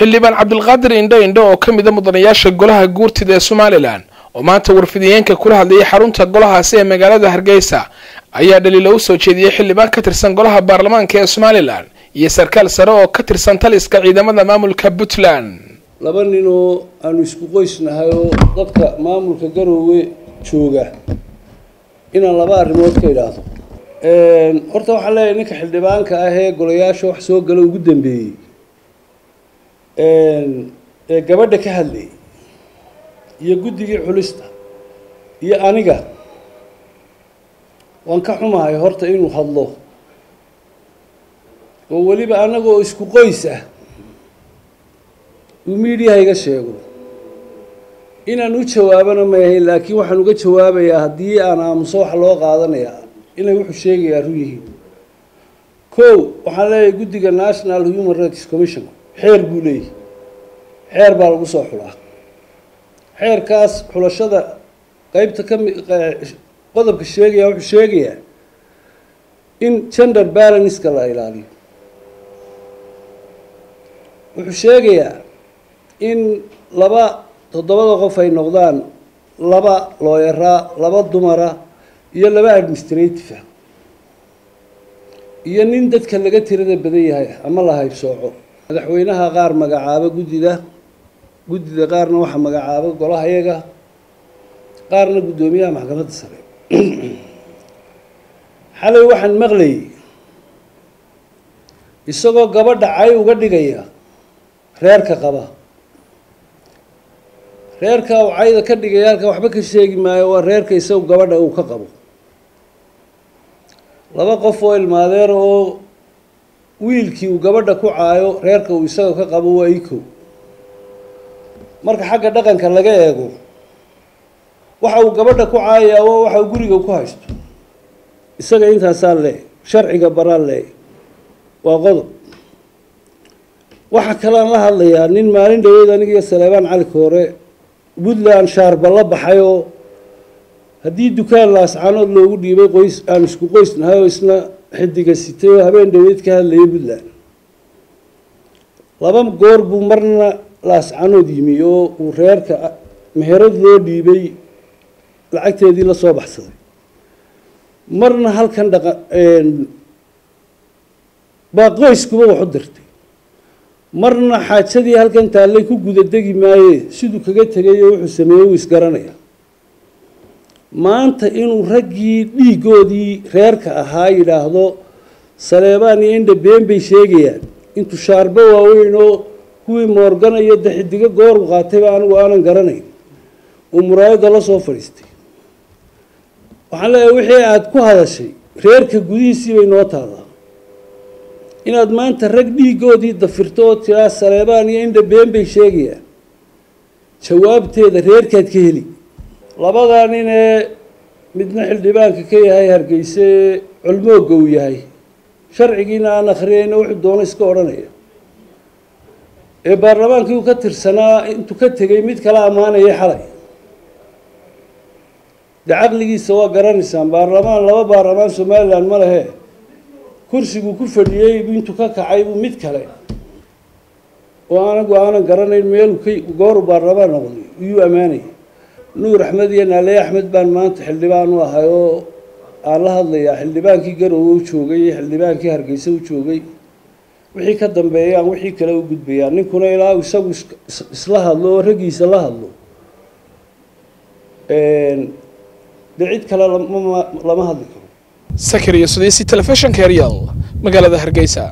xildhibaan cabdilqaadir indho indho oo ka mida mudanayaasha golaha guurtida ee somalilan oo maanta warfidiyeenka kula hadlayay xarunta golahaasi ee magaalada hargeysa ayaa dhaliilo soo jeediyey xildhibaan ka tirsan golaha baarlamaanka ee somalilan iyo sarkaal sare oo ka tirsan taliska ciidamada maamulka puntland. Laba nin oo aanu isku qoysnahay oo dadka maamulka garoowe jooga inaan laba arrimood ka idhaahdo. Horta waxaan leeyahay ninka xildhibaanka ah ee golayaasha wax soo gala ugu dambeeyey ee gabadha ka hadlayay iyo guddigii xulista iyo aniga waan ka xumahay horta inuu hadlo. Oo weliba annagoo isku qoys ah uu miidiyaha iga sheego. Inaan u jawaabana maahayn laakiin waxaan uga jawaabayaa haddii aan aamuso waxa loo qaadanayaa inay wuxuu sheegayaa run yihiin. Kow waxaan leeyahay guddiga national human rights commission xeer buu leeyahy. Xeer baa lagu soo xulaa. Xeerkaas xulashada qeybta kami qodobka sheegaya wuxuu sheegayaa in gender balanska la ilaaliyo. Wuxuu sheegayaa in laba toddobada qof ay noqdaan laba looyaraa laba dumara iyo laba administrative ah iyo nin dadka laga tirada badan yahay ama la haybsooco madaxweynaha qaar magacaaba guddida guddida qaarna waxaa magacaaba golaha yaga qaarna guddoomiyaha maxkamadda sare. Xalay waxaan maqlayay isagoo gabadha cay uga dhigaya reerka qaba. Reerka uu cayda ka dhigaya halka waxba ka sheegi maayo waa reerka isagu gabadha uu ka qabo. Laba qof oo ilmaadeer oo wiilkii uu gabadha ku caayo reerka uu isaga ka qabo waa ikow marka xagga dhaqanka laga eego waxa uu gabadha ku caayayaa waa waxa uu guriga ku haysto. Isaga intaasaa le sharciga baraan le waa qodob. Waxa kalean la hadlayaa nin maalin dhaweed aniga iyo saleebaan cali koore puntland shaarba baxay oo haddii dukaan laascaanood loogu dhiibay qoys aan isku qoysnahay oo isna xidiga sitay oo habeen dhaweyd ka hadlayay puntland laba goor buu marna laascaanood yimi oo uu reerka meherad loo dhiibay lacagteedii la soo baxsaday. Marna halkan dhaqa baa qoyskuba wax u dirtay. Marna xaajadii halkan taallay ku guda degi maaye siduu kaga tegayo wuxuu sameeyey uu isgaranaya maanta inuu raggii dhiigoodii reerka ahaa yidhaahdo saleebaan iyo indha been bay sheegayaan intuu shaarbo waaweyn oo kuwii moorgana iyo daxidigo gooru qaatayba anigu aanan garanayn. Uu muraayadda la soo fadhiistay. Waxaan leeyahay wixii aada ku hadashay reerka gudihiisii bay noo taalaa inaad maanta rag dhiigoodii dafirto oo tiraa saleebaan iyo indha been bay sheegayaan jawaabteeda reerkaad ka heli labadaa nin ee midna xildhibaanka ka yahay hargeyse culmoogga uu yahay. Sharcigiina aan akhriyayna wuxuu doono iska odhanaya. Ee baarlamaankii uu ka tirsanaa intuu ka tegay mid kala ammaanayay xalay. Dee caqligiisa waa garanaysaan baarlamaan laba baarlamaan somalilan ma lehe kursiguu ku fadhiyey intuu ka kacay buu mid kale. Oo anagu aanan garanayn meeluu ka gooru baarlamaan noqday iyuu ammaanayay nuur axmed iyo naale axmed baan maanta xildhibaan u ahay oo aan la hadlayaa xildhibaankii garoowe u joogay iyo xildhibaankii hargeysa u joogay. Wixii ka dambeeya aan wixii kale u gudbayaa ninkuna ilaa isagu isla hadlo oo raggiisa la hadlo. Dee cid kale lama hadli karo. Sakariyo sudeysi telefishinka eryal magaalada hargeysa